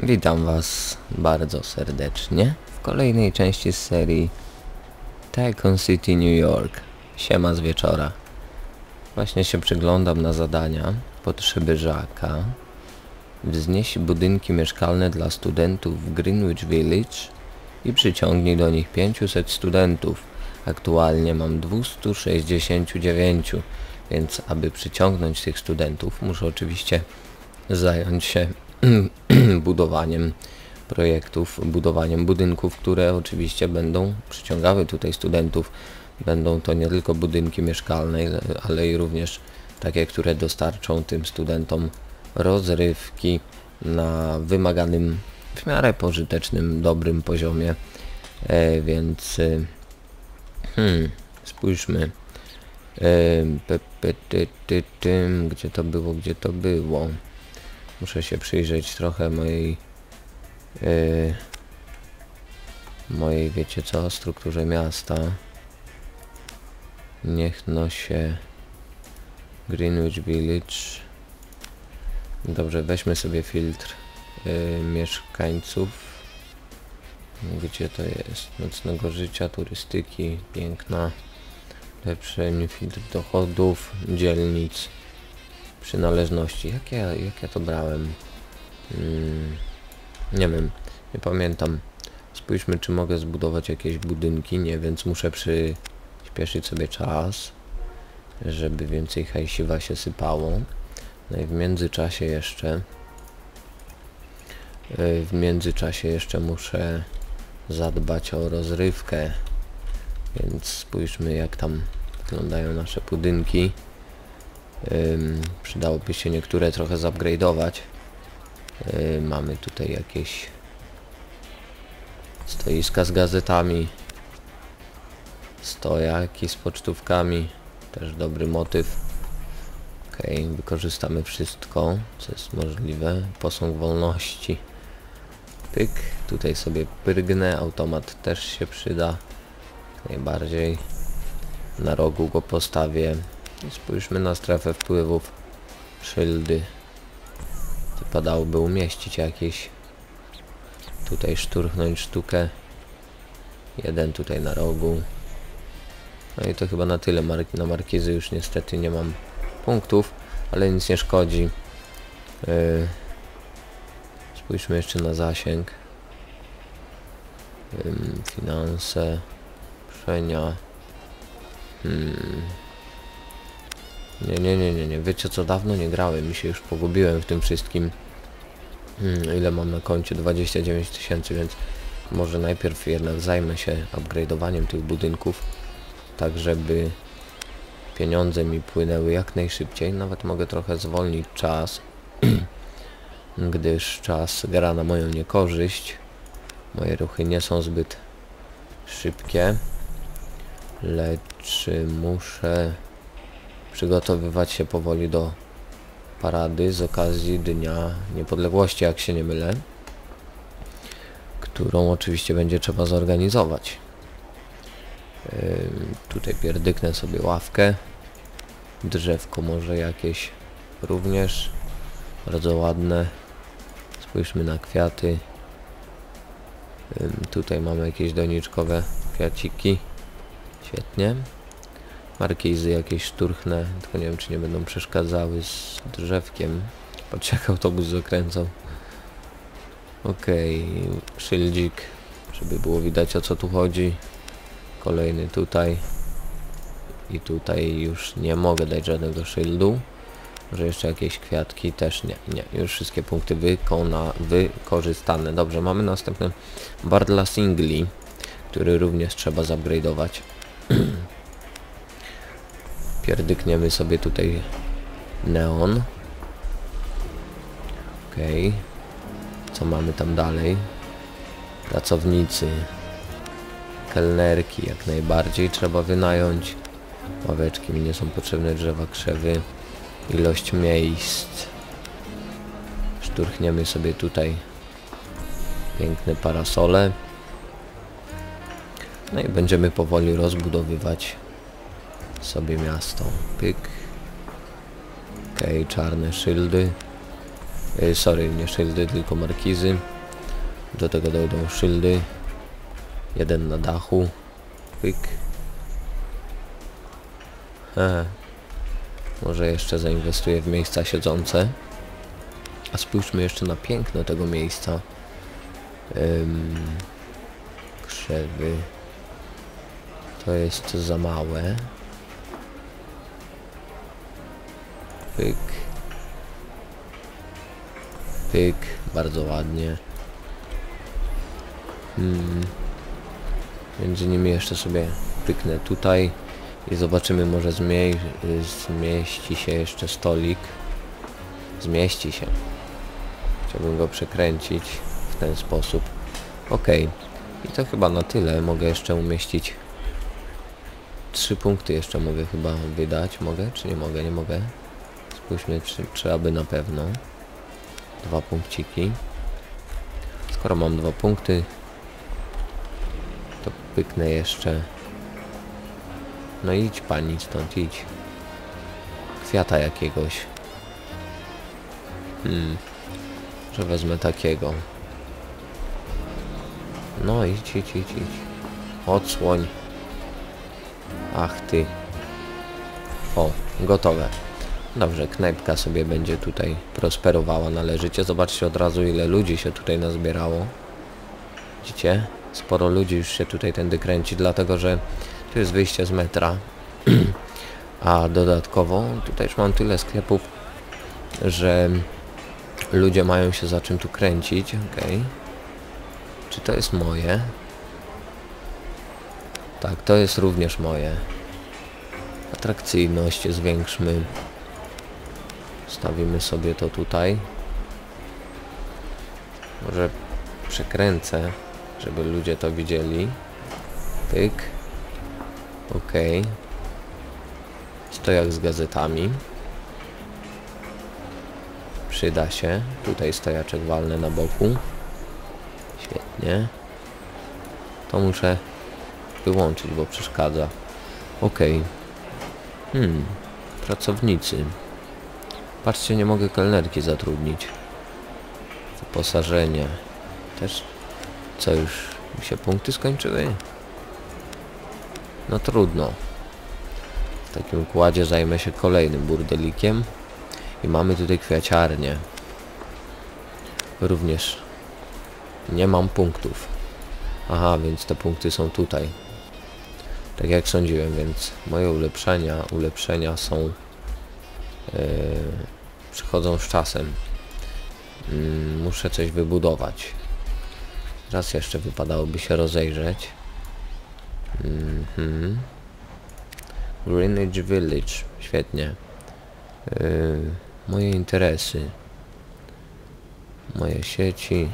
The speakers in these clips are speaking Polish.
Witam Was bardzo serdecznie w kolejnej części z serii Tycoon City New York. Siema z wieczora. Właśnie się przyglądam na zadania potrzeby Żaka. Wznieś budynki mieszkalne dla studentów w Greenwich Village i przyciągnij do nich 500 studentów. Aktualnie mam 269, więc aby przyciągnąć tych studentów muszę oczywiście zająć się budowaniem projektów, budowaniem budynków, które oczywiście będą przyciągały tutaj studentów. Będą to nie tylko budynki mieszkalne, ale i również takie, które dostarczą tym studentom rozrywki na wymaganym, w miarę pożytecznym, dobrym poziomie. E, więc e, hmm, spójrzmy. E, gdzie to było, gdzie to było. Muszę się przyjrzeć trochę mojej yy, mojej, wiecie co, strukturze miasta. Niech no się Greenwich Village. Dobrze, weźmy sobie filtr yy, mieszkańców. Gdzie to jest? Nocnego życia, turystyki, piękna, lepszy filtr dochodów, dzielnic przynależności. Jak ja, jak ja to brałem? Hmm, nie wiem, nie pamiętam. Spójrzmy, czy mogę zbudować jakieś budynki. Nie, więc muszę przyspieszyć sobie czas, żeby więcej hajsiwa się sypało. No i w międzyczasie jeszcze e, w międzyczasie jeszcze muszę zadbać o rozrywkę. Więc spójrzmy, jak tam wyglądają nasze budynki. Ym, przydałoby się niektóre trochę zupgrade'ować. Yy, mamy tutaj jakieś stoiska z gazetami. Stojaki z pocztówkami. Też dobry motyw. Ok, wykorzystamy wszystko, co jest możliwe. Posąg wolności. Pyk, tutaj sobie pyrgnę, automat też się przyda. Najbardziej. Na rogu go postawię. I spójrzmy na strefę wpływów. Szyldy. Wypadałoby umieścić jakieś. Tutaj szturchnąć sztukę. Jeden tutaj na rogu. No i to chyba na tyle. Mark na markizy już niestety nie mam punktów, ale nic nie szkodzi. Yy. Spójrzmy jeszcze na zasięg. Yy, finanse. Przenia. Hmm. Nie, nie, nie, nie, nie. Wiecie co, dawno nie grałem i się już pogubiłem w tym wszystkim. Hmm, ile mam na koncie? 29 tysięcy, więc może najpierw jednak zajmę się upgrade'owaniem tych budynków, tak żeby pieniądze mi płynęły jak najszybciej. Nawet mogę trochę zwolnić czas, gdyż czas gra na moją niekorzyść. Moje ruchy nie są zbyt szybkie, lecz muszę przygotowywać się powoli do parady z okazji Dnia Niepodległości, jak się nie mylę, którą oczywiście będzie trzeba zorganizować. Yy, tutaj pierdyknę sobie ławkę, drzewko może jakieś również, bardzo ładne. Spójrzmy na kwiaty. Tutaj mamy jakieś doniczkowe kwiaciki. Świetnie. Markizy jakieś szturchne, tylko nie wiem czy nie będą przeszkadzały z drzewkiem. Patrz jak autobus zakręcał. Okej, okay. szyldzik, żeby było widać o co tu chodzi. Kolejny tutaj. I tutaj już nie mogę dać żadnego szyldu. Może jeszcze jakieś kwiatki też nie, nie. Już wszystkie punkty wykona, wykorzystane. Dobrze, mamy następny Bardla Singli, który również trzeba zupgrade'ować. Pierdykniemy sobie tutaj neon. Okej. Okay. Co mamy tam dalej? Pracownicy. Kelnerki jak najbardziej trzeba wynająć. Ławeczki mi nie są potrzebne, drzewa, krzewy. Ilość miejsc. Szturchniemy sobie tutaj piękne parasole. No i będziemy powoli rozbudowywać sobie miasto. Pyk. Okej, okay, czarne szyldy. Yy, sorry, nie szyldy, tylko markizy. Do tego dojdą szyldy. Jeden na dachu. Pyk. Hehe. Może jeszcze zainwestuję w miejsca siedzące. A spójrzmy jeszcze na piękno tego miejsca. Ym, krzewy. To jest za małe. Pyk. Pyk. Bardzo ładnie. Hmm. Między nimi jeszcze sobie pyknę tutaj i zobaczymy może zmie zmieści się jeszcze stolik. Zmieści się. Chciałbym go przekręcić w ten sposób. Ok. I to chyba na tyle. Mogę jeszcze umieścić trzy punkty jeszcze mogę chyba wydać. Mogę czy nie mogę? Nie mogę. Czy, czy aby na pewno. Dwa punkciki. Skoro mam dwa punkty, to pyknę jeszcze. No idź pani stąd, idź. Kwiata jakiegoś. Hmm. Że wezmę takiego. No idź, idź, idź, idź. Odsłoń. Ach ty. O, gotowe. Dobrze, knajpka sobie będzie tutaj prosperowała należycie. Zobaczcie od razu ile ludzi się tutaj nazbierało. Widzicie? Sporo ludzi już się tutaj tędy kręci, dlatego że tu jest wyjście z metra. A dodatkowo tutaj już mam tyle sklepów, że ludzie mają się za czym tu kręcić. Czy to jest moje? Tak, to jest również moje. Atrakcyjność zwiększmy. Stawimy sobie to tutaj. Może przekręcę, żeby ludzie to widzieli. Pyk. Ok. Stojak z gazetami. Przyda się. Tutaj stojaczek walny na boku. Świetnie. To muszę wyłączyć, bo przeszkadza. Ok. Hmm. Pracownicy. Patrzcie, nie mogę kelnerki zatrudnić. Wyposażenie. Też... Co już? Mi się punkty skończyły? No trudno. W takim układzie zajmę się kolejnym burdelikiem. I mamy tutaj kwiaciarnię. Również nie mam punktów. Aha, więc te punkty są tutaj. Tak jak sądziłem, więc moje ulepszenia, ulepszenia są yy, przychodzą z czasem. Yy, muszę coś wybudować. Raz jeszcze wypadałoby się rozejrzeć. Mhm. Greenwich Village. Świetnie. Yy, moje interesy. Moje sieci.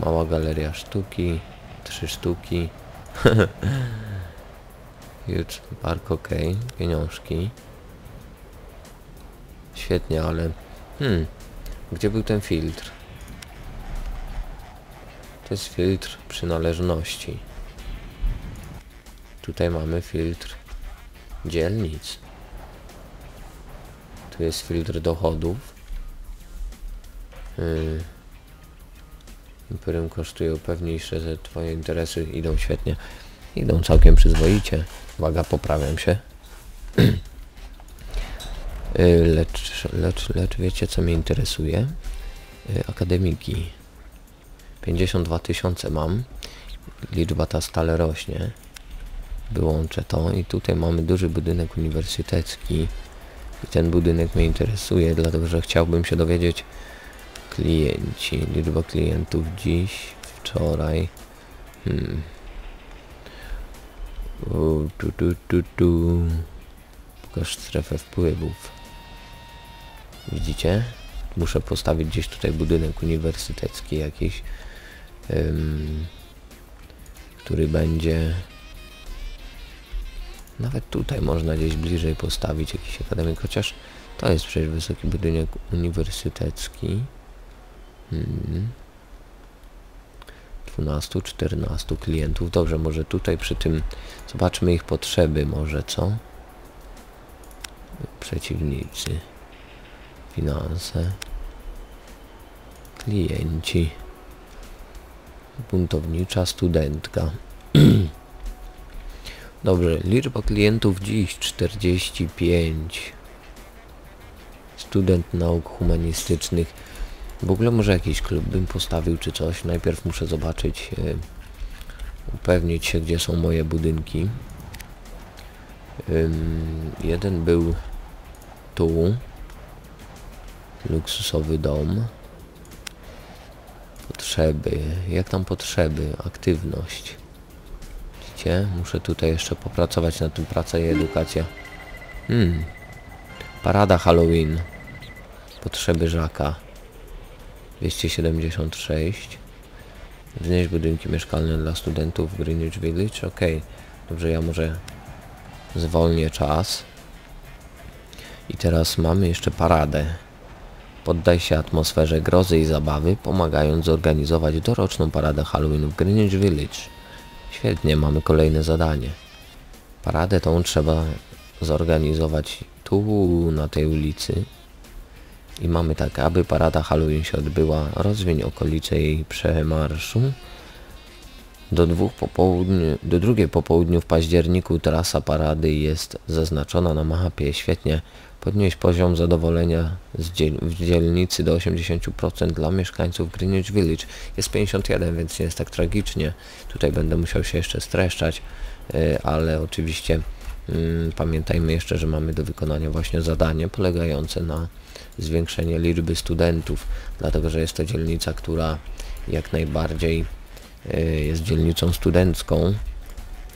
Mała galeria sztuki. Trzy sztuki. Huge Park ok. Pieniążki. Świetnie, ale... Hmm. Gdzie był ten filtr? To jest filtr przynależności. Tutaj mamy filtr dzielnic. Tu jest filtr dochodów. Yy. Imperium kosztują pewniejsze, że twoje interesy idą świetnie. Idą całkiem przyzwoicie. Uwaga, poprawiam się. Yy, lecz, lecz, lecz wiecie co mnie interesuje? Yy, akademiki. 52 tysiące mam. Liczba ta stale rośnie. Wyłączę to i tutaj mamy duży budynek uniwersytecki. I ten budynek mnie interesuje, dlatego że chciałbym się dowiedzieć klienci, liczba klientów dziś, wczoraj. Hmm. U, tu, tu, tu, tu. Pokaż strefę wpływów. Widzicie? Muszę postawić gdzieś tutaj budynek uniwersytecki jakiś, ym, który będzie... Nawet tutaj można gdzieś bliżej postawić jakiś akademik, chociaż to jest przecież wysoki budynek uniwersytecki. Hmm. 12-14 klientów. Dobrze, może tutaj przy tym zobaczmy ich potrzeby, może co? Przeciwnicy. Finanse. Klienci. Buntownicza studentka. Dobrze, liczba klientów dziś 45. Student nauk humanistycznych. W ogóle może jakiś klub bym postawił czy coś. Najpierw muszę zobaczyć, e, upewnić się gdzie są moje budynki. Jeden był tu. Luksusowy dom. Potrzeby. Jak tam potrzeby? Aktywność. Widzicie? Muszę tutaj jeszcze popracować nad tym. Praca i edukacja. Hmm. Parada Halloween. Potrzeby Żaka. 276. Wznieść budynki mieszkalne dla studentów w Greenwich Village. Ok. Dobrze, ja może zwolnię czas. I teraz mamy jeszcze paradę. Poddaj się atmosferze grozy i zabawy, pomagając zorganizować doroczną paradę Halloween w Greenwich Village. Świetnie, mamy kolejne zadanie. Paradę tą trzeba zorganizować tu, na tej ulicy. I mamy tak, aby parada Halloween się odbyła, rozwiń okolice jej przemarszu. Do, dwóch popołudniu, do drugiej po południu w październiku trasa parady jest zaznaczona na mapie. Świetnie podnieść poziom zadowolenia dziel w dzielnicy do 80% dla mieszkańców Greenwich Village. Jest 51, więc nie jest tak tragicznie. Tutaj będę musiał się jeszcze streszczać, yy, ale oczywiście yy, pamiętajmy jeszcze, że mamy do wykonania właśnie zadanie polegające na zwiększenie liczby studentów, dlatego że jest to dzielnica, która jak najbardziej jest dzielnicą studencką,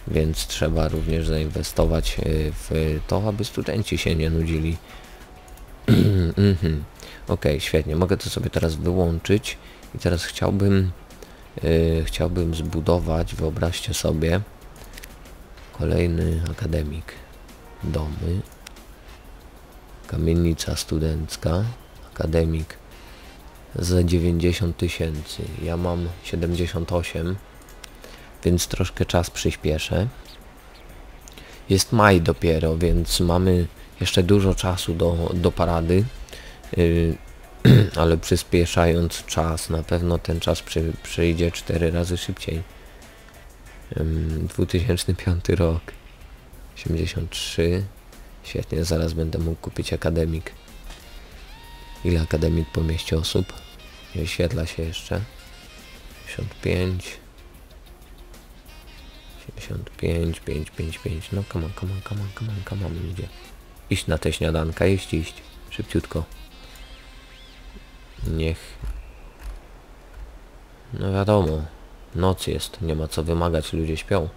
więc trzeba również zainwestować y, w to, aby studenci się nie nudzili. mhm. ok, świetnie, mogę to sobie teraz wyłączyć i teraz chciałbym yy, chciałbym zbudować, wyobraźcie sobie kolejny akademik domy kamienica studencka akademik za 90 tysięcy ja mam 78 więc troszkę czas przyspieszę. Jest maj dopiero, więc mamy jeszcze dużo czasu do, do parady, yy, ale przyspieszając czas, na pewno ten czas przy, przyjdzie 4 razy szybciej. Yy, 2005 rok, 83, świetnie, zaraz będę mógł kupić akademik. Ile akademik po mieście osób? Nie wyświetla się jeszcze. 55 75, 5, 5, 5. No come on, come on, come on, come on, come on, ludzie. Iść na te śniadanka, iść, iść. Szybciutko. Niech... No wiadomo. Noc jest, nie ma co wymagać, ludzie śpią.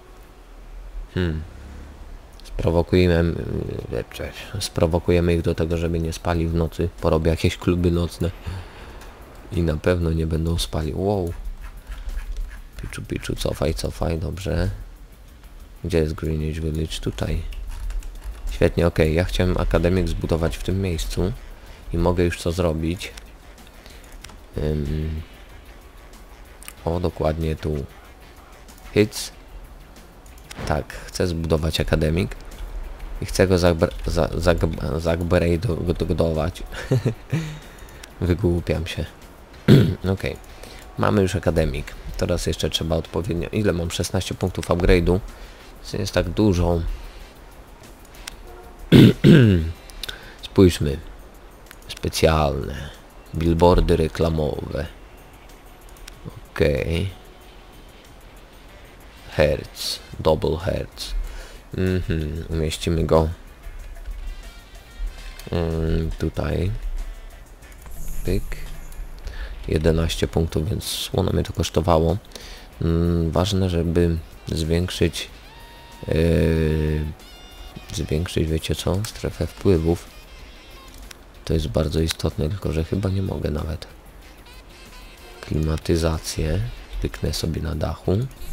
Hmm. Sprowokujemy, sprowokujemy ich do tego, żeby nie spali w nocy. Porobię jakieś kluby nocne. I na pewno nie będą spali. Wow. Piczu, piczu, cofaj, cofaj, dobrze. Gdzie jest Greenwich Village? Tutaj. Świetnie, ok. Ja chciałem akademik zbudować w tym miejscu i mogę już co zrobić. Um, o, dokładnie tu. Hits. Tak, chcę zbudować akademik i chcę go zagbradować. Wygłupiam się. ok. Mamy już akademik. Teraz jeszcze trzeba odpowiednio... Ile mam? 16 punktów upgrade'u jest tak dużo. Spójrzmy. Specjalne. Billboardy reklamowe. Okay. Hertz. Double hertz. Mhm. Umieścimy go. Mm, tutaj. Pyk. 11 punktów, więc słono mnie to kosztowało. Mm, ważne, żeby zwiększyć yy, zwiększyć, wiecie co, strefę wpływów. To jest bardzo istotne, tylko że chyba nie mogę nawet. Klimatyzację pyknę sobie na dachu,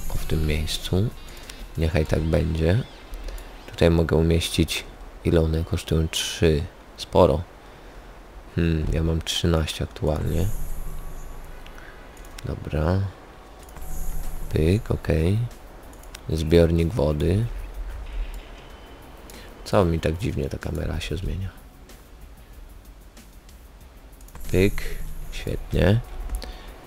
o w tym miejscu. Niechaj tak będzie. Tutaj mogę umieścić, ile one kosztują? 3. Sporo. Hmm, ja mam 13 aktualnie. Dobra. Pyk. Okay zbiornik wody. Co mi tak dziwnie ta kamera się zmienia? Pyk. Świetnie.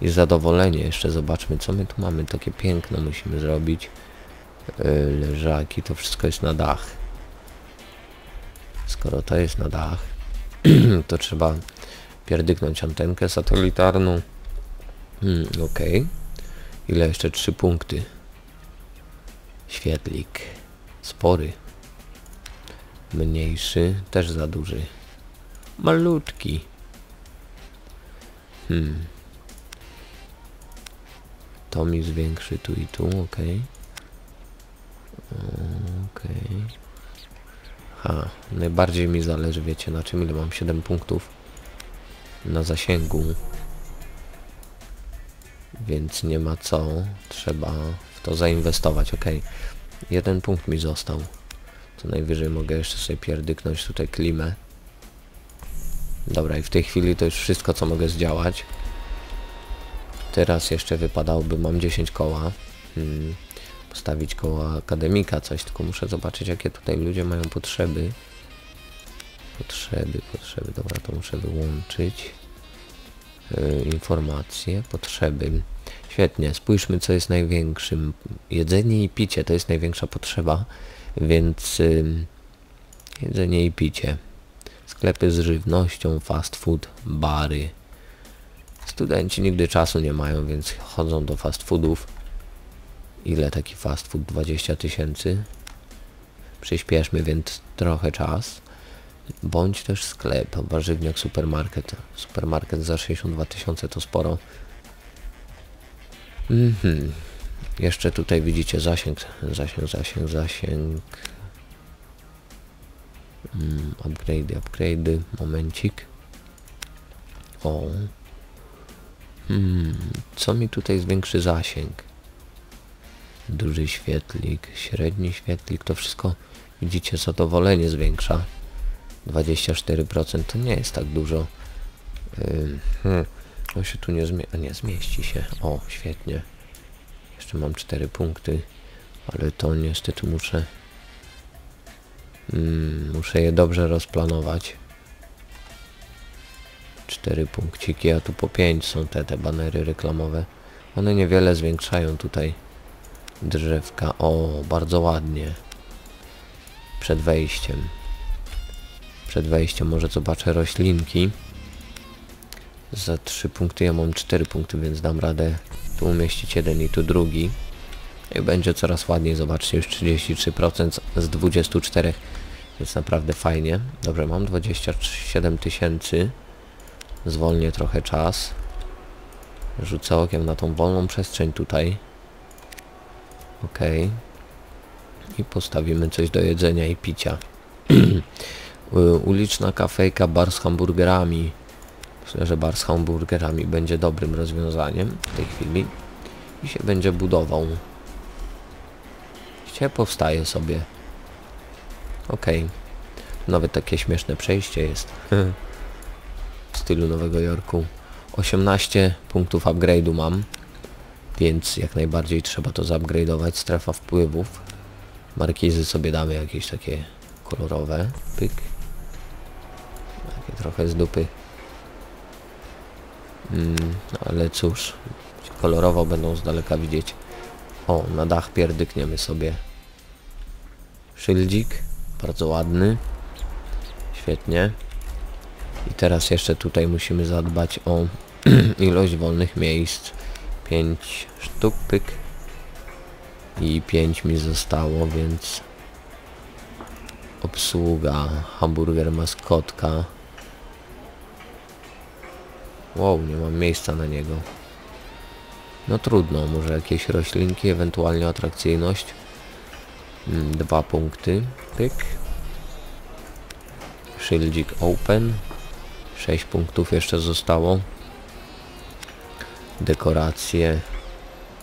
I zadowolenie. Jeszcze zobaczmy, co my tu mamy. Takie piękno musimy zrobić. Yy, leżaki, to wszystko jest na dach. Skoro to jest na dach, to trzeba pierdyknąć antenkę satelitarną. Hmm. Okay. Ile jeszcze? Trzy punkty. Świetlik. Spory. Mniejszy. Też za duży. Malutki. Hmm. To mi zwiększy tu i tu, ok. Ok. Ha, najbardziej mi zależy, wiecie, na czym ile mam 7 punktów na zasięgu. Więc nie ma co, trzeba w to zainwestować, ok. Jeden punkt mi został. Co najwyżej mogę jeszcze sobie pierdyknąć tutaj klimę. Dobra, i w tej chwili to już wszystko, co mogę zdziałać. Teraz jeszcze wypadałoby, mam 10 koła. Hmm, postawić koło akademika coś, tylko muszę zobaczyć, jakie tutaj ludzie mają potrzeby. Potrzeby, potrzeby, dobra, to muszę wyłączyć. Yy, informacje, potrzeby. Świetnie, spójrzmy co jest największym. Jedzenie i picie to jest największa potrzeba, więc yy, jedzenie i picie. Sklepy z żywnością, fast food, bary. Studenci nigdy czasu nie mają, więc chodzą do fast foodów. Ile taki fast food? 20 tysięcy. Przyspieszmy więc trochę czas. Bądź też sklep, warzywniak, supermarket. Supermarket za 62 tysiące to sporo. Mhm. Jeszcze tutaj widzicie zasięg, zasięg, zasięg, zasięg. Mm, upgrade, upgrade, momencik. O. Hmm, co mi tutaj zwiększy zasięg? Duży świetlik, średni świetlik, to wszystko widzicie zadowolenie zwiększa. 24% to nie jest tak dużo. Hmm. On się tu nie zmieści, nie zmieści się. O, świetnie. Jeszcze mam 4 punkty, ale to niestety muszę Hmm, muszę je dobrze rozplanować. Cztery punkciki, a tu po pięć są te, te banery reklamowe. One niewiele zwiększają tutaj drzewka. O, bardzo ładnie. Przed wejściem. Przed wejściem może zobaczę roślinki. Za trzy punkty ja mam cztery punkty, więc dam radę tu umieścić jeden i tu drugi. I będzie coraz ładniej, zobaczcie, już 33% z 24, więc naprawdę fajnie. Dobrze, mam 27 tysięcy. Zwolnię trochę czas. Rzucę okiem na tą wolną przestrzeń tutaj. Ok. I postawimy coś do jedzenia i picia. Uliczna kafejka bar z hamburgerami. Myślę, że bar z hamburgerami będzie dobrym rozwiązaniem w tej chwili. I się będzie budował. Gdzie powstaje sobie. Okay. Nawet takie śmieszne przejście jest. w stylu Nowego Jorku. 18 punktów upgrade'u mam. Więc jak najbardziej trzeba to zupgrade'ować. Strefa wpływów. Markizy sobie damy jakieś takie kolorowe. Pyk. Takie trochę z dupy. Mm, ale cóż. Kolorowo będą z daleka widzieć. O, na dach pierdykniemy sobie. Szyldzik. Bardzo ładny. Świetnie. I teraz jeszcze tutaj musimy zadbać o ilość wolnych miejsc. 5 sztuk pyk. I 5 mi zostało, więc obsługa, hamburger, maskotka. Wow, nie mam miejsca na niego. No trudno, może jakieś roślinki, ewentualnie atrakcyjność. Hmm, dwa punkty. Pyk. Shieldzik open. 6 punktów jeszcze zostało. Dekoracje.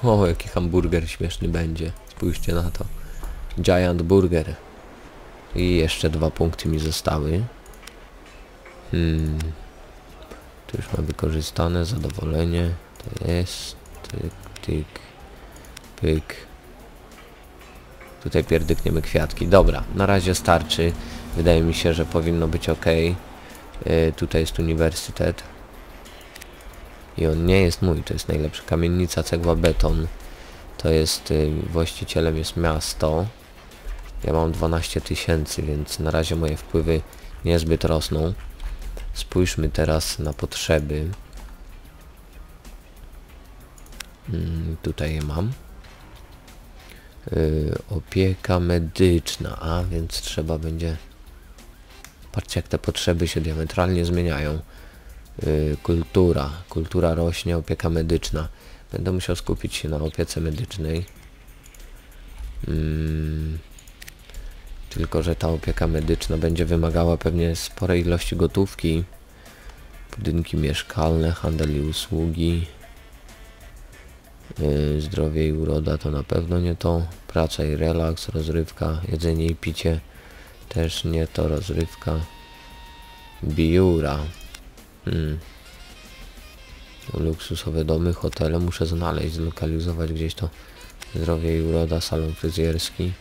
O, jaki hamburger śmieszny będzie. Spójrzcie na to. Giant Burger. I jeszcze dwa punkty mi zostały. Hmm. Tu już mam wykorzystane zadowolenie. To jest. Tyk, tyk. Pyk. Tutaj pierdykniemy kwiatki. Dobra, na razie starczy. Wydaje mi się, że powinno być ok. Yy, tutaj jest uniwersytet. I on nie jest mój, to jest najlepsza kamienica, cegła, beton. To jest, y, właścicielem jest miasto. Ja mam 12 tysięcy, więc na razie moje wpływy niezbyt rosną. Spójrzmy teraz na potrzeby. Mm, tutaj je mam. Yy, opieka medyczna, a więc trzeba będzie... Patrzcie jak te potrzeby się diametralnie zmieniają. Yy, kultura, kultura rośnie, opieka medyczna. Będę musiał skupić się na opiece medycznej. Mm, tylko, że ta opieka medyczna będzie wymagała pewnie sporej ilości gotówki. Budynki mieszkalne, handel i usługi. Yy, zdrowie i uroda to na pewno nie to. Praca i relaks, rozrywka, jedzenie i picie też nie to, rozrywka. Biura. Hmm. Luksusowe domy, hotele muszę znaleźć, zlokalizować gdzieś to. Zdrowie i uroda, salon fryzjerski.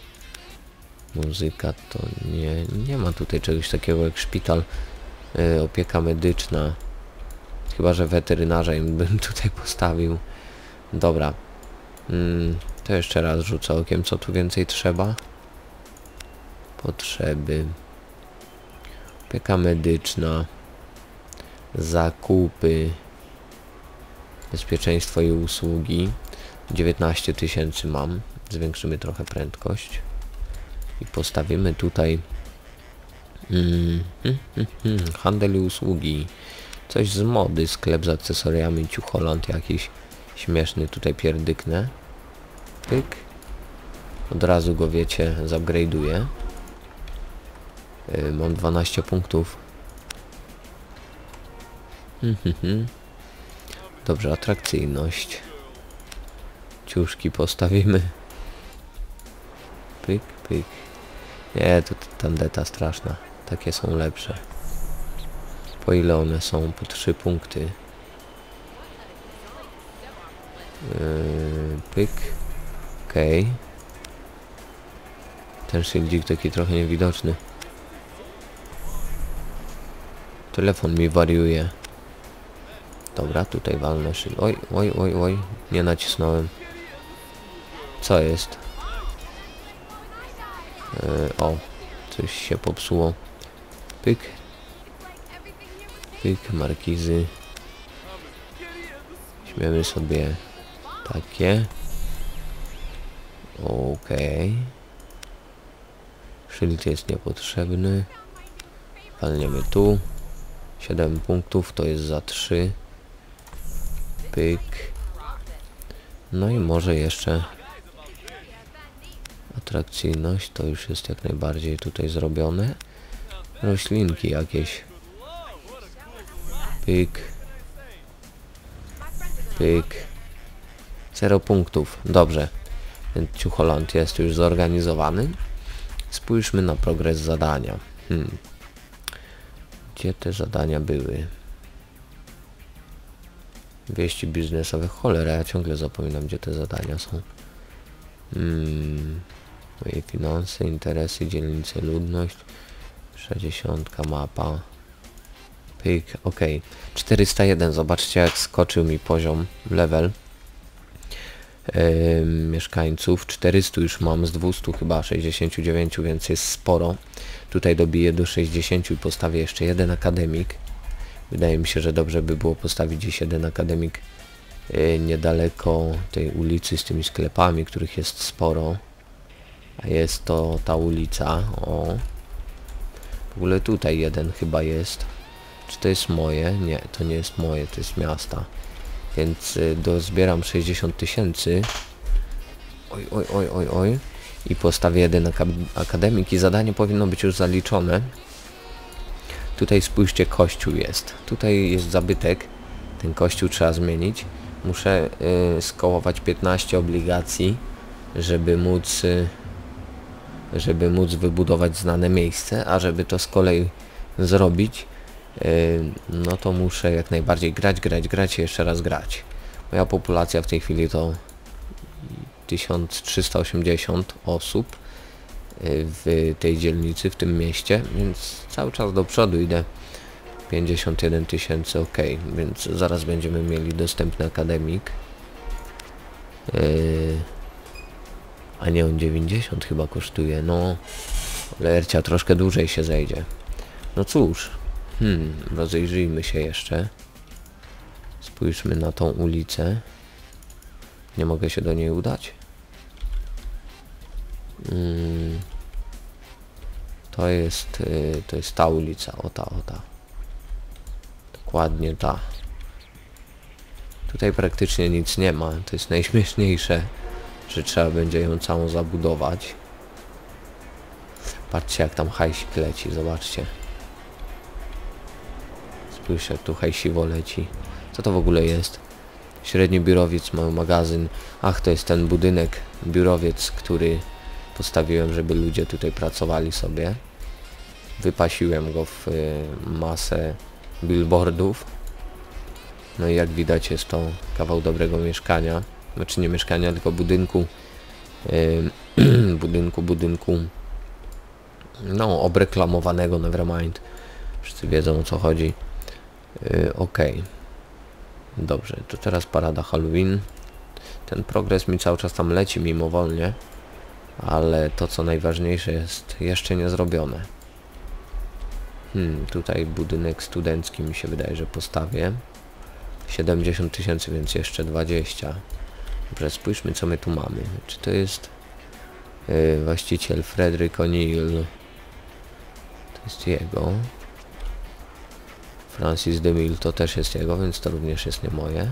Muzyka to nie, nie ma tutaj czegoś takiego jak szpital, yy, opieka medyczna. Chyba, że weterynarza im bym tutaj postawił. Dobra. Mm, to jeszcze raz rzucę okiem, co tu więcej trzeba. Potrzeby. Opieka medyczna. Zakupy. Bezpieczeństwo i usługi. 19 tysięcy mam. Zwiększymy trochę prędkość. I postawimy tutaj mm, mm, mm, handel i usługi. Coś z mody, sklep z akcesoriami, ciucholand jakiś śmieszny tutaj pierdyknę. Pyk. Od razu go wiecie, zupgrade'uję. Yy, mam 12 punktów. Dobrze, atrakcyjność. Ciuszki postawimy. Pyk, pyk. Nie, to tandeta straszna. Takie są lepsze. Po ile one są? Po 3 punkty. Yy, pyk. Okej. Okay. Ten shieldzik taki trochę niewidoczny. Telefon mi wariuje. Dobra, tutaj walnę szyld. Oj, oj, oj, oj. Nie nacisnąłem. Co jest? Yy, o, coś się popsuło. Pyk. Pyk, markizy. Śmiemy sobie takie. Okej. Okay. Szyld jest niepotrzebny. Walniemy tu. 7 punktów to jest za 3. Pyk. No i może jeszcze atrakcyjność to już jest jak najbardziej tutaj zrobione. Roślinki jakieś. Pyk. Pyk. Zero punktów. Dobrze. Ten Ciucholand jest już zorganizowany. Spójrzmy na progres zadania. Hmm. Gdzie te zadania były? Wieści biznesowe. Cholera, ja ciągle zapominam, gdzie te zadania są. Hmm. Moje finanse, interesy, dzielnice, ludność. 60 mapa. Pyk, ok. 401, zobaczcie jak skoczył mi poziom, level yy, mieszkańców. 400 już mam z 200 chyba 69, więc jest sporo. Tutaj dobiję do 60 i postawię jeszcze jeden akademik. Wydaje mi się, że dobrze by było postawić gdzieś jeden akademik yy, niedaleko tej ulicy z tymi sklepami, których jest sporo. A jest to ta ulica, o. W ogóle tutaj jeden chyba jest. Czy to jest moje? Nie, to nie jest moje, to jest miasta. Więc y, dozbieram 60 tysięcy. Oj, oj, oj, oj, oj. I postawię jeden ak akademik i zadanie powinno być już zaliczone. Tutaj spójrzcie, kościół jest. Tutaj jest zabytek. Ten kościół trzeba zmienić. Muszę y, skołować 15 obligacji, żeby móc... Y, żeby móc wybudować znane miejsce, a żeby to z kolei zrobić, no to muszę jak najbardziej grać, grać, grać i jeszcze raz grać. Moja populacja w tej chwili to 1380 osób y, w tej dzielnicy, w tym mieście, więc cały czas do przodu idę. 51 tysięcy, ok, więc zaraz będziemy mieli dostępny akademik. Yy, a nie on 90 chyba kosztuje, no. Lercia troszkę dłużej się zejdzie. No cóż, hmm, rozejrzyjmy się jeszcze. Spójrzmy na tą ulicę. Nie mogę się do niej udać. Hmm. To jest, yy, to jest ta ulica, o ta, o ta. Dokładnie ta. Tutaj praktycznie nic nie ma, to jest najśmieszniejsze, że trzeba będzie ją całą zabudować. Patrzcie jak tam hajsik leci, zobaczcie. Spójrzcie jak tu hajsiwo leci. Co to w ogóle jest? Średni biurowiec, mały magazyn. Ach, to jest ten budynek, biurowiec, który postawiłem, żeby ludzie tutaj pracowali sobie. Wypasiłem go w y, masę billboardów. No i jak widać jest to kawał dobrego mieszkania. Znaczy nie mieszkania, tylko budynku. Yy, budynku, budynku. No, obreklamowanego, nevermind. Wszyscy wiedzą o co chodzi. Okej. Okay. Dobrze, to teraz parada Halloween. Ten progres mi cały czas tam leci mimowolnie. Ale to co najważniejsze jest jeszcze nie zrobione. Hmm, tutaj budynek studencki mi się wydaje, że postawię. 70 tysięcy, więc jeszcze 20. Dobrze, spójrzmy co my tu mamy. Czy to jest yy, właściciel Frederick O'Neill? To jest jego. Francis DeMille to też jest jego, więc to również jest nie moje.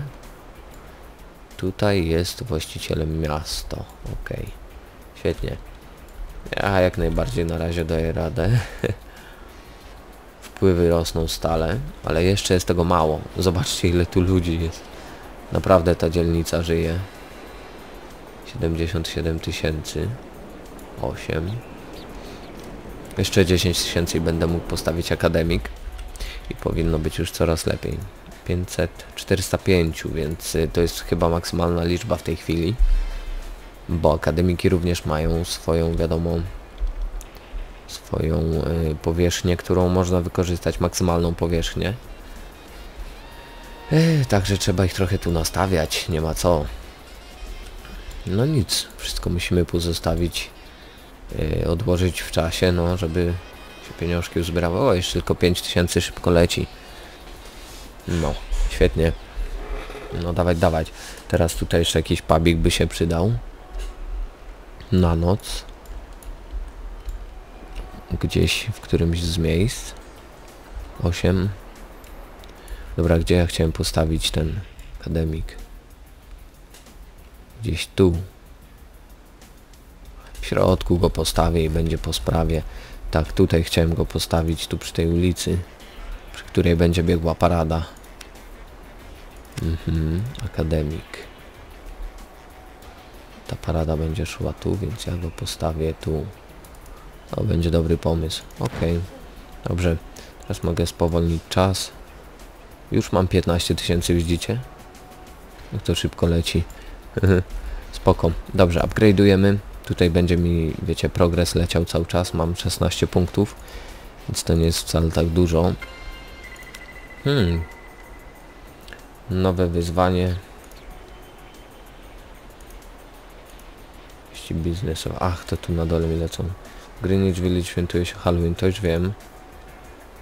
Tutaj jest właścicielem miasto. Ok. Świetnie. Ja jak najbardziej na razie daję radę. Wpływy rosną stale, ale jeszcze jest tego mało. Zobaczcie ile tu ludzi jest. Naprawdę ta dzielnica żyje. 77 tysięcy. 8. Jeszcze 10 tysięcy i będę mógł postawić akademik. I powinno być już coraz lepiej. 500, 405, więc y, to jest chyba maksymalna liczba w tej chwili. Bo akademiki również mają swoją, wiadomo, swoją y, powierzchnię, którą można wykorzystać, maksymalną powierzchnię. Y, także trzeba ich trochę tu nastawiać, nie ma co. No nic, wszystko musimy pozostawić, y, odłożyć w czasie, no żeby się pieniążki uzbierały. O, jeszcze tylko 5000 szybko leci. No, świetnie. No dawać, dawać. Teraz tutaj jeszcze jakiś pubik by się przydał. Na noc gdzieś w którymś z miejsc. 8. Dobra, gdzie ja chciałem postawić ten akademik? Gdzieś tu. W środku go postawię i będzie po sprawie. Tak, tutaj chciałem go postawić, tu przy tej ulicy, przy której będzie biegła parada. Mhm, akademik. Ta parada będzie szła tu, więc ja go postawię tu. To będzie dobry pomysł. Ok. Dobrze. Teraz mogę spowolnić czas. Już mam 15 tysięcy, widzicie? Jak to szybko leci. Spoko. Dobrze, upgrade'ujemy. Tutaj będzie mi, wiecie, progres leciał cały czas. Mam 16 punktów. Więc to nie jest wcale tak dużo. Hmm. Nowe wyzwanie. Biznesowe. Ach, to tu na dole mi lecą. Greenwich Village świętuje się Halloween, to już wiem.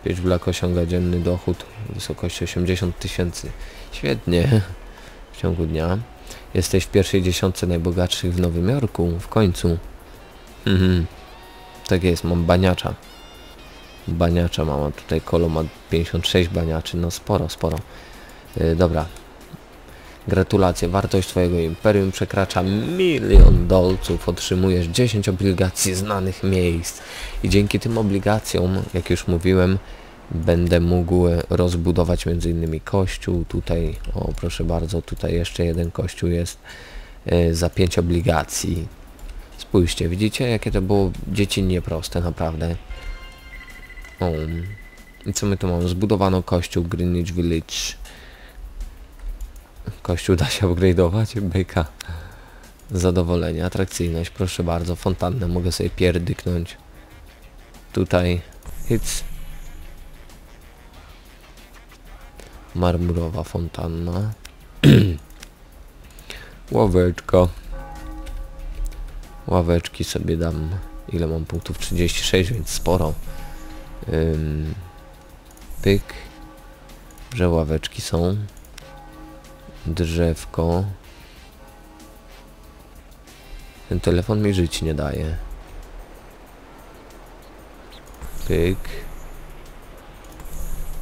Pitch Black osiąga dzienny dochód w wysokości 80 tysięcy. Świetnie. W ciągu dnia. Jesteś w pierwszej dziesiątce najbogatszych w Nowym Jorku. W końcu. Mhm. Tak jest, mam baniacza. Baniacza mam, tutaj kolo ma 56 baniaczy, no sporo, sporo. Yy, dobra, Gratulacje, wartość Twojego imperium przekracza milion dolców, otrzymujesz 10 obligacji znanych miejsc i dzięki tym obligacjom, jak już mówiłem, będę mógł rozbudować m.in. kościół, tutaj, o proszę bardzo, tutaj jeszcze jeden kościół jest e, za 5 obligacji. Spójrzcie, widzicie jakie to było dziecinnie proste, naprawdę. O. I co my tu mamy? Zbudowano kościół Greenwich Village Kościół da się upgrade'ować? Byka. Zadowolenie, atrakcyjność, proszę bardzo. Fontannę mogę sobie pierdyknąć. Tutaj hits. marmurowa fontanna. Ławeczka. Ławeczki sobie dam. Ile mam punktów? 36, więc sporo. Pyk. Że ławeczki są. Drzewko. Ten telefon mi żyć nie daje. Pyk.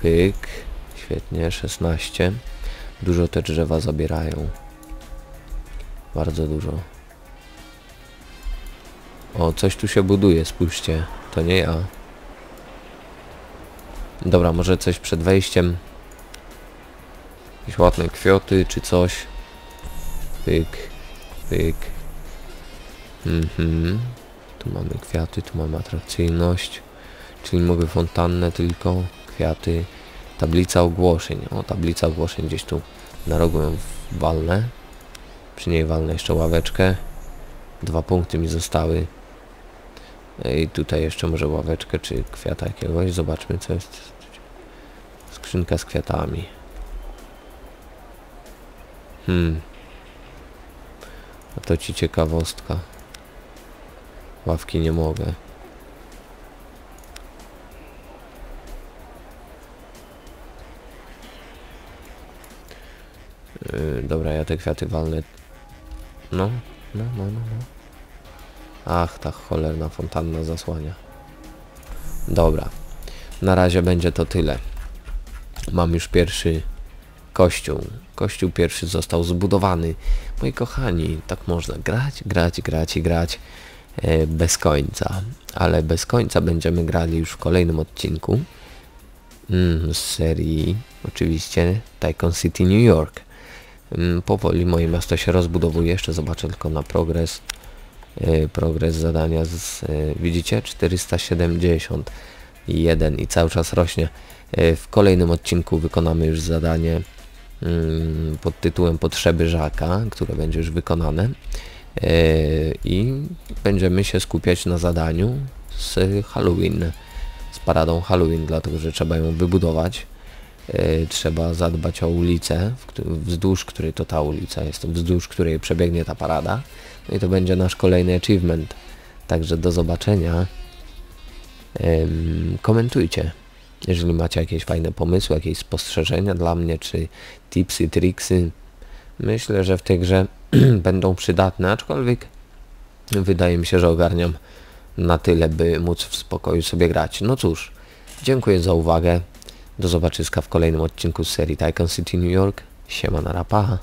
Pyk. Świetnie, 16. Dużo te drzewa zabierają. Bardzo dużo. O, coś tu się buduje, spójrzcie. To nie ja. Dobra, może coś przed wejściem. Jakieś ładne kwiaty czy coś. Pyk, pyk. Mhm. Tu mamy kwiaty, tu mamy atrakcyjność. Czyli mogę fontannę tylko, kwiaty. Tablica ogłoszeń. O, tablica ogłoszeń gdzieś tu na rogu ją walnę. Przy niej walnę jeszcze ławeczkę. Dwa punkty mi zostały. I tutaj jeszcze może ławeczkę czy kwiata jakiegoś. Zobaczmy co jest. Skrzynka z kwiatami. Hmm. A to ci ciekawostka. Ławki nie mogę. Yy, dobra, ja te kwiaty walnę. No, no, no, no, no. Ach, ta cholerna fontanna zasłania. Dobra. Na razie będzie to tyle. Mam już pierwszy kościół. Kościół pierwszy został zbudowany. Moi kochani, tak można grać, grać, grać i grać e, bez końca. Ale bez końca będziemy grali już w kolejnym odcinku mm, z serii oczywiście Tycoon City New York. Mm, powoli moje miasto się rozbudowuje. Jeszcze zobaczę tylko na progres. E, progres zadania z, e, widzicie 471 i cały czas rośnie. W kolejnym odcinku wykonamy już zadanie pod tytułem Potrzeby Żaka, które będzie już wykonane e, i będziemy się skupiać na zadaniu z Halloween, z paradą Halloween, dlatego że trzeba ją wybudować. E, trzeba zadbać o ulicę, wzdłuż której to ta ulica jest, wzdłuż której przebiegnie ta parada. No i to będzie nasz kolejny achievement. Także do zobaczenia. Komentujcie. Jeżeli macie jakieś fajne pomysły, jakieś spostrzeżenia dla mnie, czy tipsy, triksy, myślę, że w tej grze będą przydatne, aczkolwiek wydaje mi się, że ogarniam na tyle, by móc w spokoju sobie grać. No cóż, dziękuję za uwagę. Do zobaczyska w kolejnym odcinku z serii Tycoon City New York. Siema na rapacha.